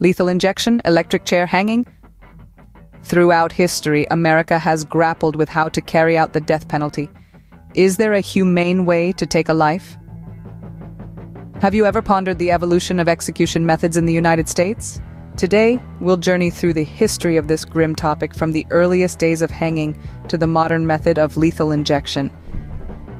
lethal injection, electric chair hanging. Throughout history, America has grappled with how to carry out the death penalty. Is there a humane way to take a life? Have you ever pondered the evolution of execution methods in the United States? Today, we'll journey through the history of this grim topic from the earliest days of hanging to the modern method of lethal injection.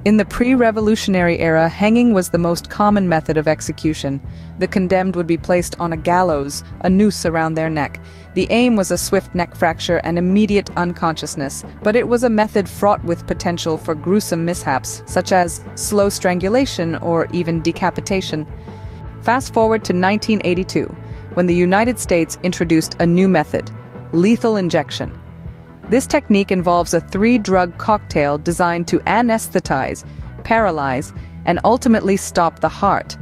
In the pre-revolutionary era, hanging was the most common method of execution. The condemned would be placed on a gallows, a noose around their neck. The aim was a swift neck fracture and immediate unconsciousness, but it was a method fraught with potential for gruesome mishaps, such as slow strangulation or even decapitation. Fast forward to 1982, when the United States introduced a new method, lethal injection. This technique involves a three-drug cocktail designed to anesthetize, paralyze, and ultimately stop the heart.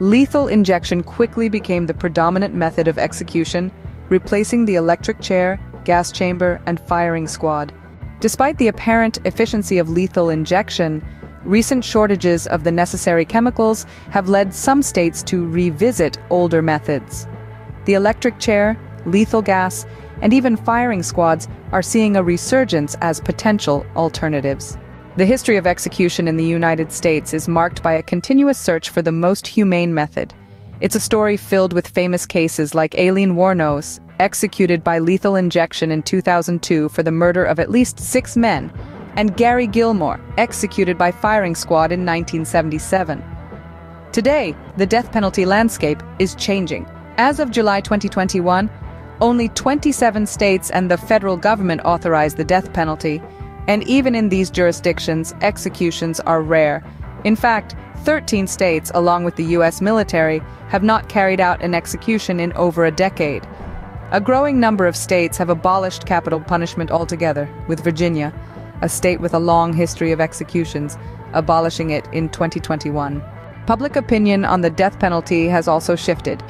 Lethal injection quickly became the predominant method of execution, replacing the electric chair, gas chamber, and firing squad. Despite the apparent efficiency of lethal injection, recent shortages of the necessary chemicals have led some states to revisit older methods. The electric chair, lethal gas, and even firing squads are seeing a resurgence as potential alternatives. The history of execution in the United States is marked by a continuous search for the most humane method. It's a story filled with famous cases like Aileen Wuornos, executed by lethal injection in 2002 for the murder of at least six men, and Gary Gilmore, executed by firing squad in 1977. Today, the death penalty landscape is changing. As of July 2021, only 27 states and the federal government authorize the death penalty, and even in these jurisdictions, executions are rare. In fact, 13 states, along with the U.S. military, have not carried out an execution in over a decade. A growing number of states have abolished capital punishment altogether, with Virginia, a state with a long history of executions, abolishing it in 2021. Public opinion on the death penalty has also shifted.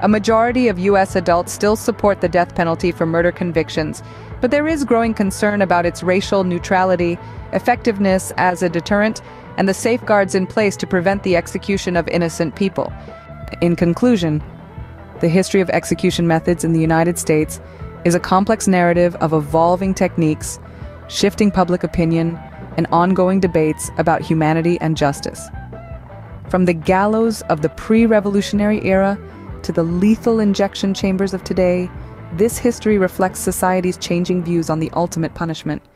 A majority of U.S. adults still support the death penalty for murder convictions, but there is growing concern about its racial neutrality, effectiveness as a deterrent, and the safeguards in place to prevent the execution of innocent people. In conclusion, the history of execution methods in the United States is a complex narrative of evolving techniques, shifting public opinion, and ongoing debates about humanity and justice. From the gallows of the pre-revolutionary era to the lethal injection chambers of today, this history reflects society's changing views on the ultimate punishment –